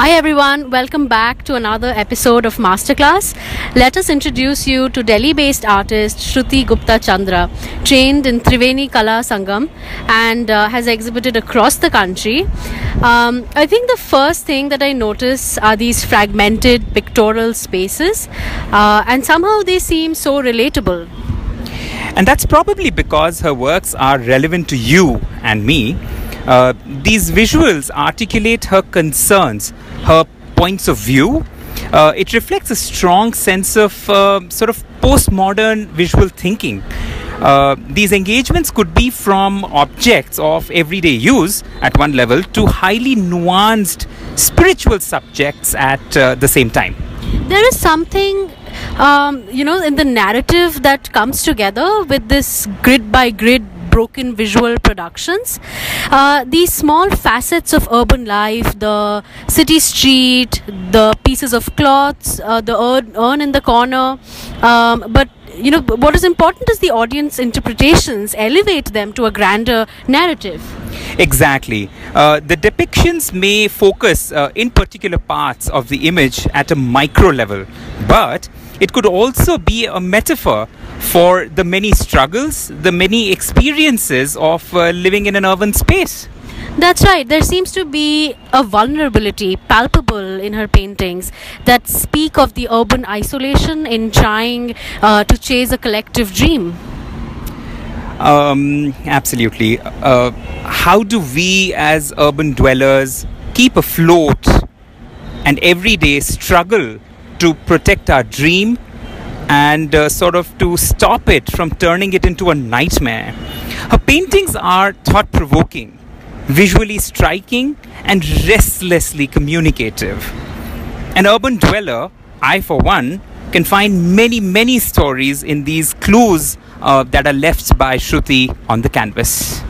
Hi everyone, welcome back to another episode of Masterclass. Let us introduce you to Delhi based artist Shruti Gupta Chandra, trained in Triveni Kala Sangam and uh, has exhibited across the country. Um, I think the first thing that I notice are these fragmented pictorial spaces, uh, and somehow they seem so relatable. And that's probably because her works are relevant to you and me. Uh, these visuals articulate her concerns, her points of view. Uh, it reflects a strong sense of uh, sort of postmodern visual thinking. Uh, these engagements could be from objects of everyday use at one level to highly nuanced spiritual subjects at uh, the same time. There is something um, you know, in the narrative that comes together with this grid by grid broken visual productions. Uh, these small facets of urban life, the city street, the pieces of cloths, uh, the urn, in the corner, um, but you know what is important is the audience interpretations elevate them to a grander narrative Exactly. Uh, the depictions may focus uh, in particular parts of the image at a micro level, but it could also be a metaphor for the many struggles, the many experiences of uh, living in an urban space. That's right. There seems to be a vulnerability palpable in her paintings that speak of the urban isolation in trying uh, to chase a collective dream. Um, absolutely. Uh, how do we, as urban dwellers, keep afloat and every day struggle to protect our dream and uh, sort of to stop it from turning it into a nightmare? Her paintings are thought provoking, visually striking, and restlessly communicative. An urban dweller, I for one, can find many, many stories in these clues uh, that are left by Shruti on the canvas.